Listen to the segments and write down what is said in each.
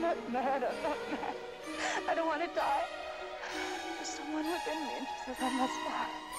mad. I'm not mad. I don't want to die. There's someone within me and she says I must die.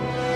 Thank